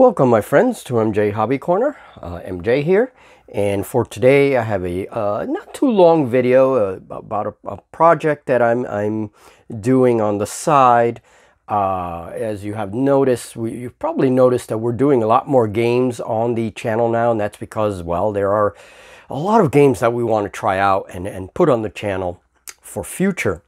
Welcome my friends to MJ Hobby Corner. Uh, MJ here and for today I have a uh, not too long video uh, about a, a, project that I'm, I'm doing on the side. Uh, as you have noticed, we, you've probably noticed that we're doing a lot more games on the channel now and that's because well there are a lot of games that we want to try out and, and put on the channel for future.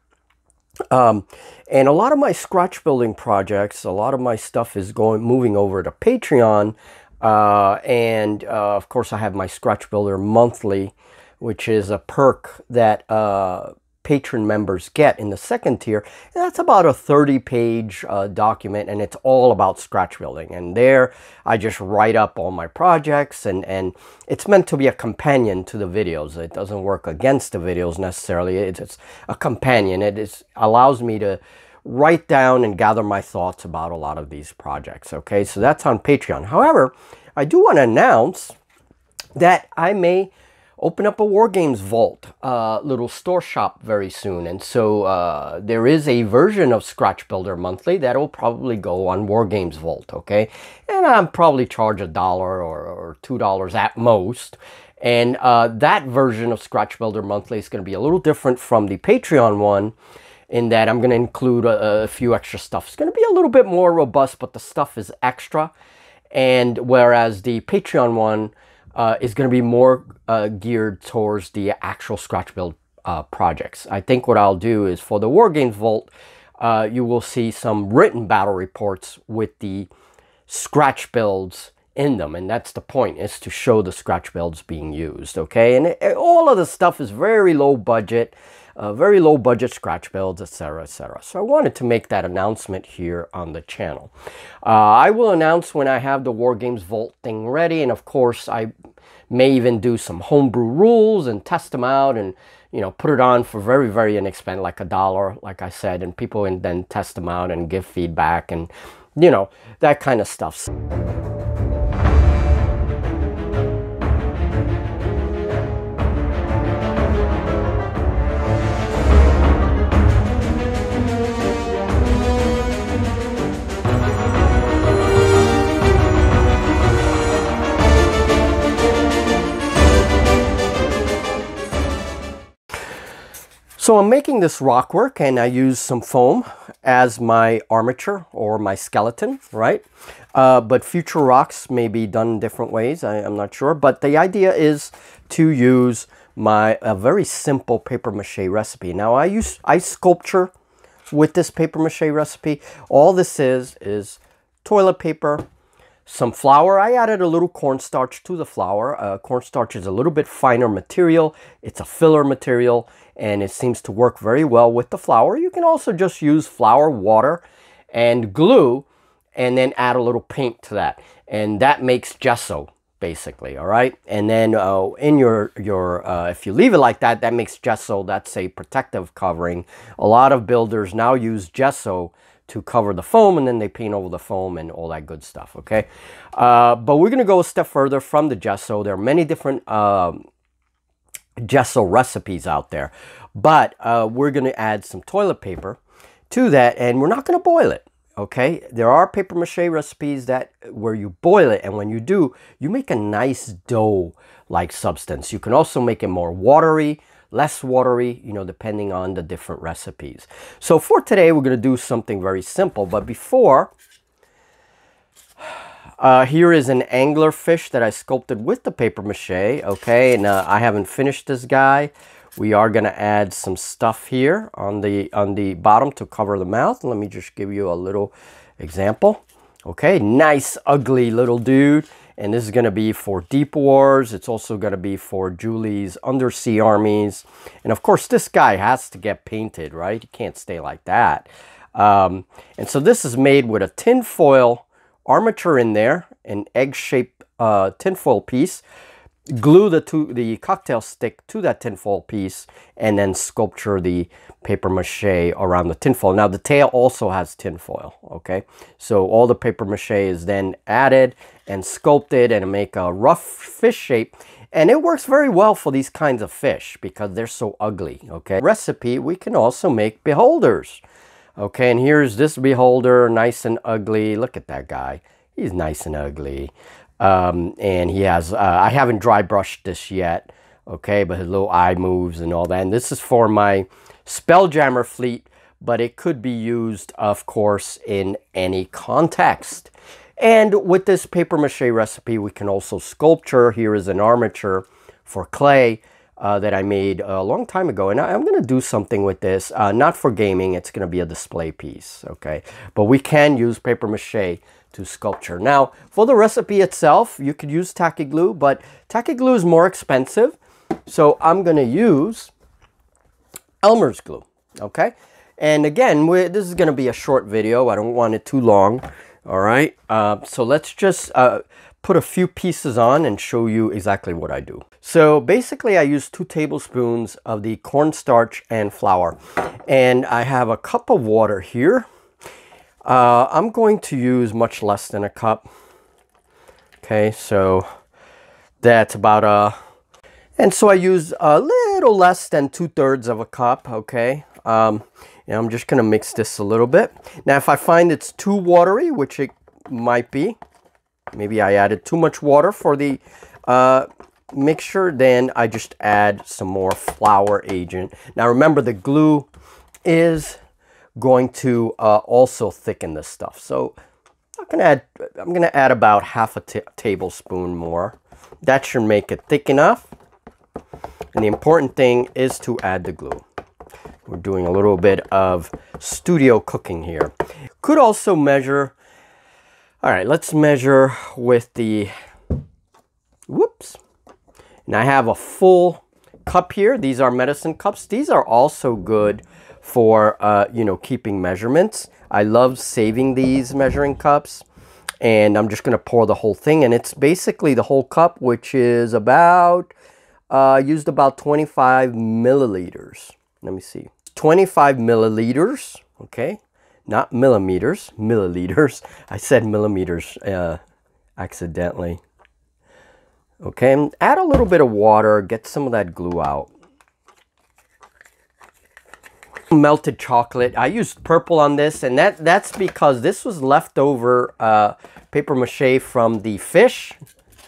Um, and a lot of my scratch building projects, a lot of my stuff is going moving over to Patreon. Uh, and uh, of course, I have my Scratch Builder monthly, which is a perk that uh, patron members get in the second tier. And that's about a 30 page uh, document and it's all about scratch building. And there I just write up all my projects and, and it's meant to be a companion to the videos. It doesn't work against the videos necessarily. It's, it's a companion. It is, allows me to write down and gather my thoughts about a lot of these projects. Okay, so that's on Patreon. However, I do want to announce that I may open up a War Games Vault uh, little store shop very soon. And so uh, there is a version of Scratch Builder Monthly that will probably go on War Games Vault, okay? And I'll probably charge a dollar or, or two dollars at most. And uh, that version of Scratch Builder Monthly is going to be a little different from the Patreon one in that I'm going to include a, a few extra stuff. It's going to be a little bit more robust, but the stuff is extra. And whereas the Patreon one uh, is going to be more uh, geared towards the actual scratch build uh, projects. I think what I'll do is for the Wargames Vault, uh, you will see some written battle reports with the scratch builds in them. And that's the point, is to show the scratch builds being used, okay? And it, all of the stuff is very low budget uh, very low budget scratch builds, etc., etc. So I wanted to make that announcement here on the channel. Uh, I will announce when I have the War Games Vault thing ready, and of course I may even do some homebrew rules and test them out and you know put it on for very very inexpensive like a dollar like i said and people and then test them out and give feedback and you know that kind of stuff So I'm making this rock work and I use some foam as my armature or my skeleton, right? Uh, but future rocks may be done different ways, I, am not sure. But the idea is to use my a very simple paper mache recipe. Now I use I sculpture with this paper mache recipe. All this is is toilet paper, some flour. I added a little cornstarch to the flour. Uh, cornstarch is a little bit finer material. It's a filler material and it seems to work very well with the flour. You can also just use flour, water, and glue and then add a little paint to that. And that makes gesso basically, all right? And then uh, in your, your uh, if you leave it like that, that makes gesso, that's a protective covering. A lot of builders now use gesso to cover the foam and then they paint over the foam and all that good stuff, okay? Uh, but we're gonna go a step further from the gesso. There are many different um, gesso recipes out there. But uh, we're going to add some toilet paper to that and we're not going to boil it. Okay, there are paper mache recipes that where you boil it and when you do, you make a nice dough-like substance. You can also make it more watery, less watery, you know, depending on the different recipes. So for today, we're going to do something very simple. But before, uh, here is an angler fish that I sculpted with the paper mache, okay? And uh, I haven't finished this guy. We are going to add some stuff here on the, on the bottom to cover the mouth. Let me just give you a little example. Okay, nice, ugly little dude. And this is going to be for Deep Wars. It's also going to be for Julie's Undersea Armies. And of course, this guy has to get painted, right? He can't stay like that. Um, and so this is made with a tin foil armature in there, an egg-shaped uh, tinfoil piece, glue the, two, the cocktail stick to that tinfoil piece, and then sculpture the paper mache around the tinfoil. Now the tail also has tinfoil, okay? So all the paper mache is then added and sculpted and make a rough fish shape. And it works very well for these kinds of fish because they're so ugly, okay? Recipe, we can also make beholders. Okay, and here's this beholder, nice and ugly. Look at that guy. he's nice and ugly. Um, and he has, uh, I haven't dry brushed this yet, okay, but his little eye moves and all that. And this is for my Spelljammer fleet, but it could be used, of course, in any context. And with this paper mache recipe, we can also sculpture. Here is an armature for clay uh, that I made a long time ago. And I, am going to do something with this, uh, not for gaming. It's going to be a display piece, okay? But we can use paper mache to sculpture. Now, for the recipe itself, you could use tacky glue, but tacky glue is more expensive. So I'm going to use Elmer's glue, okay? And again, this is going to be a short video. I don't want it too long, all right? Uh, so let's just uh, put a few pieces on and show you exactly what I do. So basically I use two tablespoons of the cornstarch and flour. And I have a cup of water here. Uh, I'm going to use much less than a cup. Okay, so that's about a... And so I use a little less than two-thirds of a cup, okay? Um, and I'm just going to mix this a little bit. Now, if I find it's too watery, which it might be, maybe I added too much water for the uh, mixture, then I just add some more flour agent. Now remember the glue is going to uh, also thicken this stuff. So I'm gonna add I'm gonna add about half a tablespoon more. That should make it thick enough. And the important thing is to add the glue. We're doing a little bit of studio cooking here. Could also measure all right, let's measure with the, whoops. And I have a full cup here. These are medicine cups. These are also good for, uh, you know, keeping measurements. I love saving these measuring cups. And I'm just going to pour the whole thing. And it's basically the whole cup, which is about, uh, used about 25 milliliters. Let me see. 25 milliliters, okay? not millimeters, milliliters. I said millimeters uh, accidentally. Okay, and add a little bit of water, get some of that glue out. Melted chocolate. I used purple on this, and that, that's because this was leftover uh, paper mache from the fish,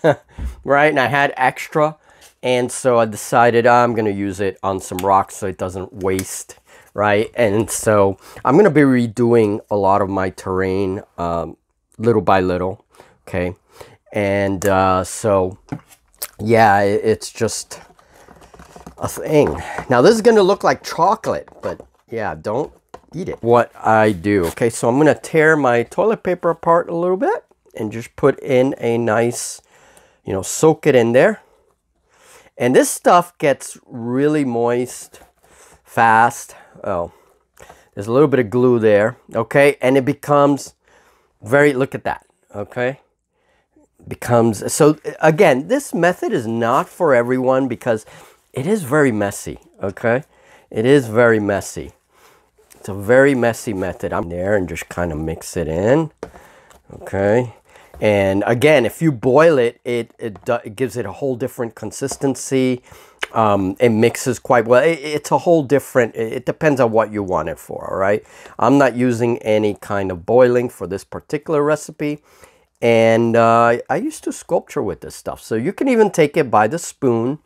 right? And I had extra, and so I decided I'm to use it on some rocks so it doesn't waste right? And so I'm to be redoing a lot of my terrain um, little by little, okay? And uh, so, yeah, it's just a thing. Now, this is to look like chocolate, but yeah, don't eat it. What I do, okay, so I'm to tear my toilet paper apart a little bit and just put in a nice, you know, soak it in there. And this stuff gets really moist fast oh, there's a little bit of glue there, okay? And it becomes very, look at that, okay? Becomes, so again, this method is not for everyone because it is very messy, okay? It is very messy. It's a very messy method. I'm there and just kind of mix it in, okay? And again, if you boil it, it, it, it gives it a whole different consistency. Um, it mixes quite well. It, it's a whole different, it, it depends on what you want it for, all right? I'm not using any kind of boiling for this particular recipe. And uh, I used to sculpture with this stuff. So you can even take it by the spoon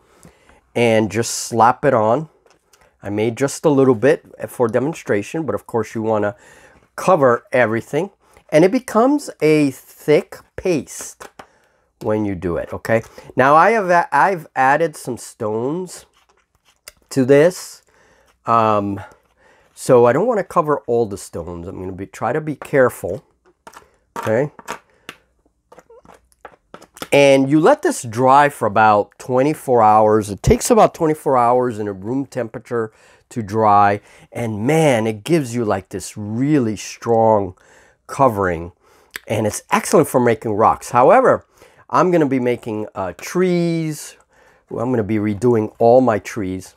and just slap it on. I made just a little bit for demonstration, but of course you want to cover everything. And it becomes a thick paste when you do it okay? Now I have I've added some stones to this um, so I don't want to cover all the stones. I'm going to be try to be careful okay and you let this dry for about 24 hours. It takes about 24 hours in a room temperature to dry. And man it gives you like this really strong covering. And it's excellent for making rocks. However, I'm going to be making uh, trees. I'm going to be redoing all my trees.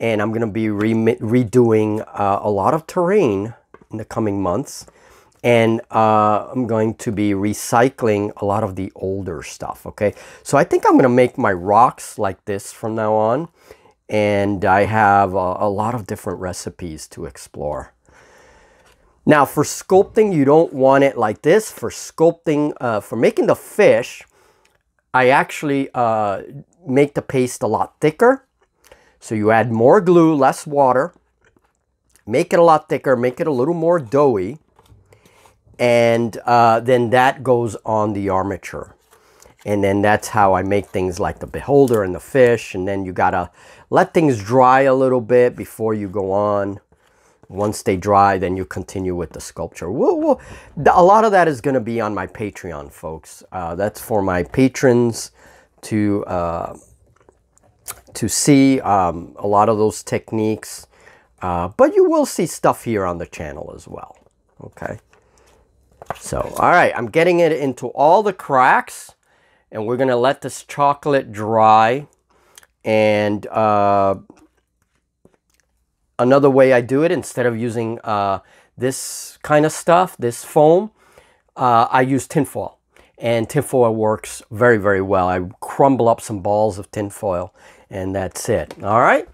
And I'm going to be re redoing uh, a lot of terrain in the coming months and uh, I'm going to be recycling a lot of the older stuff okay? So I think I'm gonna make my rocks like this from now on. And I have a, a lot of different recipes to explore. Now for sculpting, you don't want it like this. For sculpting, uh, for making the fish, I actually uh, make the paste a lot thicker. So you add more glue, less water, make it a lot thicker, make it a little more doughy, and uh, then that goes on the armature. And then that's how I make things like the beholder and the fish. And then you gotta let things dry a little bit before you go on. Once they dry, then you continue with the sculpture. A lot of that is to be on my Patreon, folks. Uh, that's for my patrons to uh, to see um, a lot of those techniques. Uh, but you will see stuff here on the channel as well. Okay. So, all right, I'm getting it into all the cracks. And we're going to let this chocolate dry. And uh, another way I do it, instead of using uh, this kind of stuff, this foam, uh, I use tinfoil. And tinfoil works very, very well. I crumble up some balls of tinfoil and that's it. All right.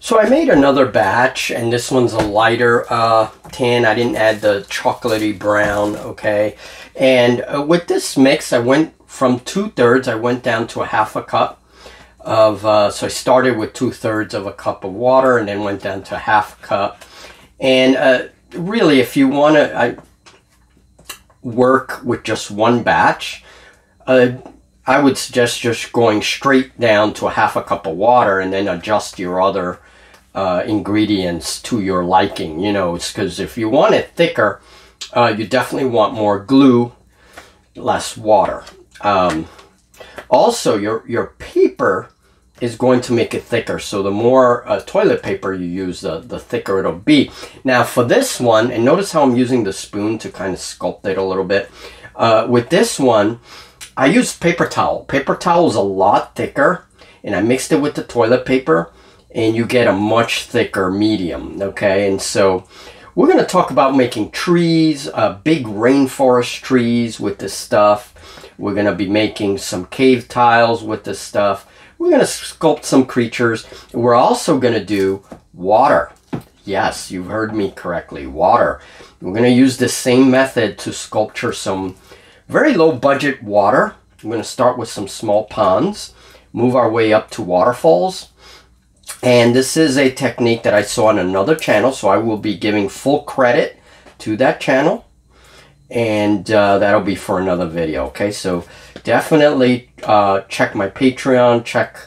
So I made another batch and this one's a lighter uh, tan. I didn't add the chocolatey brown, okay? And uh, with this mix, I went from two thirds, I went down to a half a cup of, uh, so I started with two thirds of a cup of water and then went down to half a cup. And uh, really, if you want to work with just one batch, uh, I would suggest just going straight down to a half a cup of water and then adjust your other uh, ingredients to your liking, you know, it's because if you want it thicker, uh, you definitely want more glue, less water. Um, also, your, your paper is going to make it thicker. So the more uh, toilet paper you use, the, the thicker it'll be. Now for this one, and notice how I'm using the spoon to kind of sculpt it a little bit. Uh, with this one, I used paper towel. Paper towel is a lot thicker, and I mixed it with the toilet paper, and you get a much thicker medium, okay? And so we're going to talk about making trees, uh, big rainforest trees with this stuff. We're going to be making some cave tiles with this stuff. We're going to sculpt some creatures. We're also going to do water. Yes, you heard me correctly, water. We're going to use the same method to sculpture some very low budget water. I'm going to start with some small ponds, move our way up to waterfalls. And this is a technique that I saw on another channel, so I will be giving full credit to that channel. And uh, that'll be for another video okay? So definitely uh, check my patreon check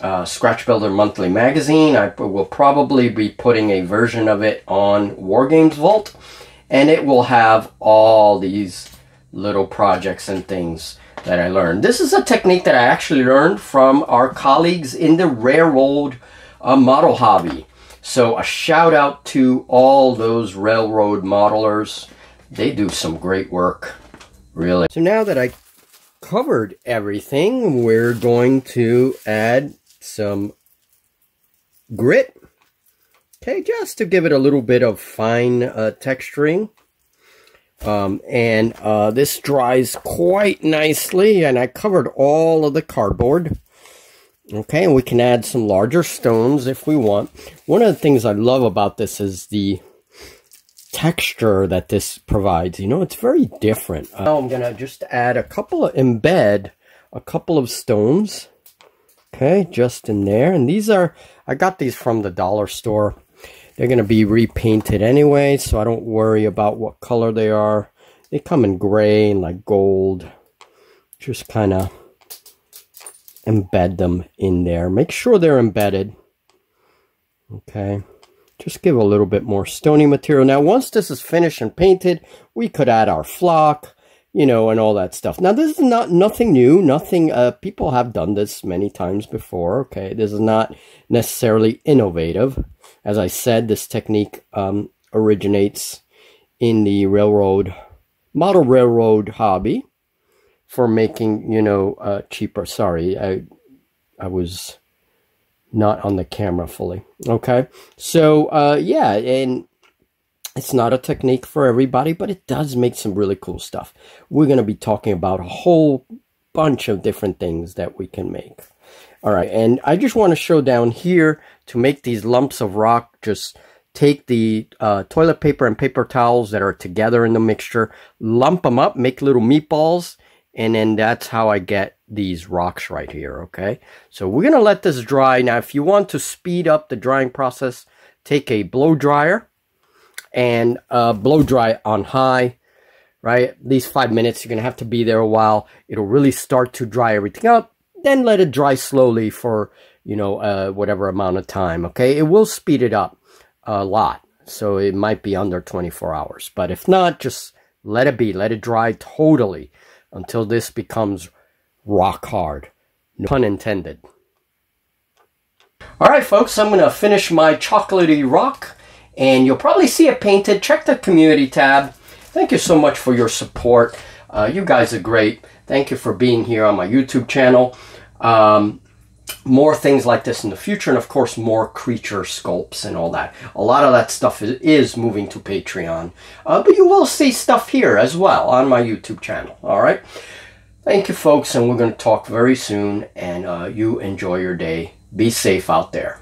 uh, scratch builder monthly magazine. I will probably be putting a version of it on wargames vault. And it will have all these little projects and things that i learned this is a technique that i actually learned from our colleagues in the railroad uh, model hobby so a shout out to all those railroad modelers they do some great work, really. So now that I covered everything, we're going to add some grit. Okay, just to give it a little bit of fine uh, texturing. Um, and uh, this dries quite nicely, and I covered all of the cardboard. Okay, and we can add some larger stones if we want. One of the things I love about this is the texture that this provides. You know, it's very different. Uh, now I'm going to just add a couple of, embed a couple of stones. Okay, just in there. And these are, I got these from the dollar store. They're going to be repainted anyway, so I don't worry about what color they are. They come in gray and like gold. Just kind of embed them in there. Make sure they're embedded. Okay just give a little bit more stony material. Now, once this is finished and painted, we could add our flock, you know, and all that stuff. Now, this is not nothing new, nothing, uh, people have done this many times before, okay? This is not necessarily innovative. As I said, this technique um, originates in the railroad, model railroad hobby for making, you know, uh, cheaper. Sorry, I, I was not on the camera fully. Okay, so uh, yeah, and it's not a technique for everybody, but it does make some really cool stuff. We're going to be talking about a whole bunch of different things that we can make. All right, and I just want to show down here to make these lumps of rock just take the uh, toilet paper and paper towels that are together in the mixture, lump them up, make little meatballs, and then that's how I get these rocks right here, okay? So we're going to let this dry. Now, if you want to speed up the drying process, take a blow dryer and uh, blow dry on high, right? At least five minutes. You're going to have to be there a while. It'll really start to dry everything up. Then let it dry slowly for, you know, uh, whatever amount of time, okay? It will speed it up a lot. So it might be under 24 hours. But if not, just let it be. Let it dry totally until this becomes rock hard. No pun intended. All right, folks, I'm going to finish my chocolatey rock, and you'll probably see it painted. Check the community tab. Thank you so much for your support. Uh, you guys are great. Thank you for being here on my YouTube channel. Um, more things like this in the future, and of course, more creature sculpts and all that. A lot of that stuff is, is moving to Patreon, uh, but you will see stuff here as well on my YouTube channel. All right. Thank you, folks, and we're going to talk very soon. And uh, you enjoy your day. Be safe out there.